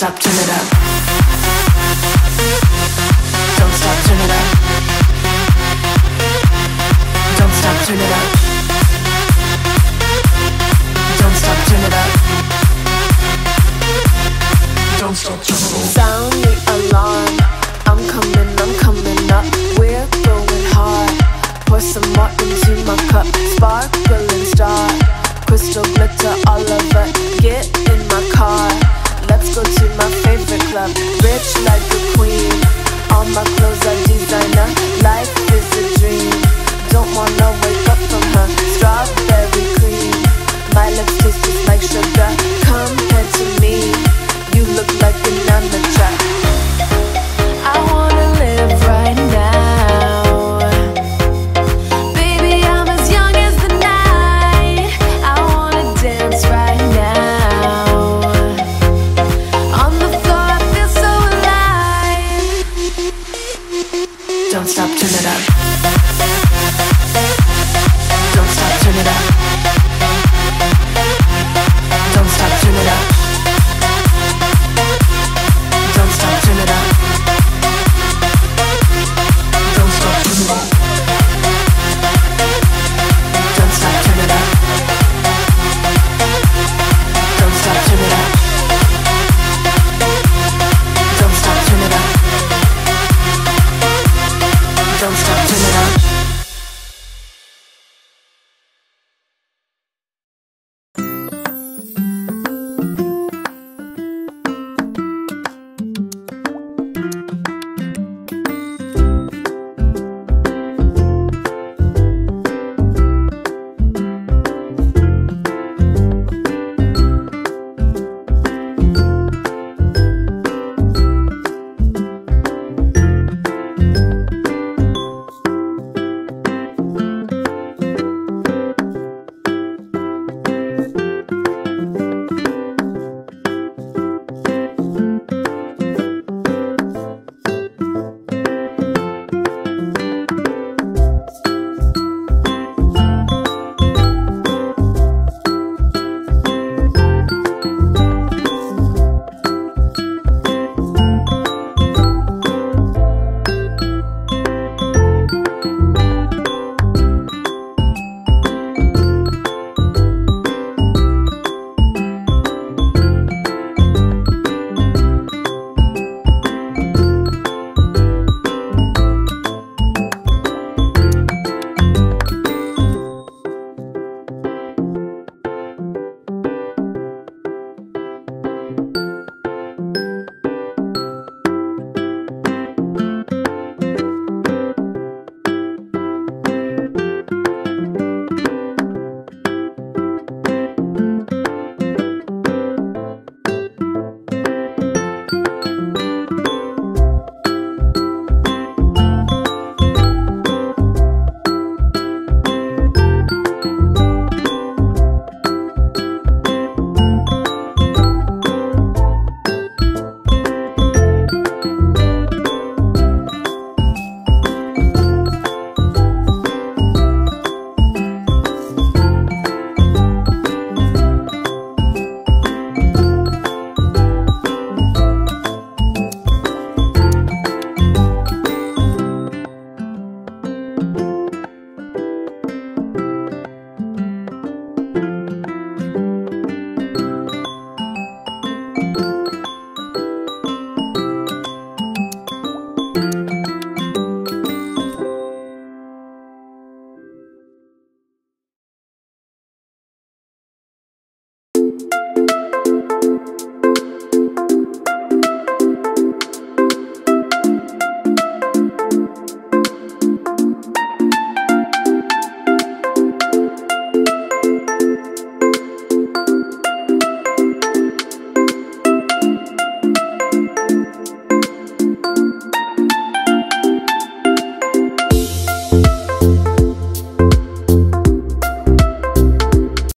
stop, turn it up.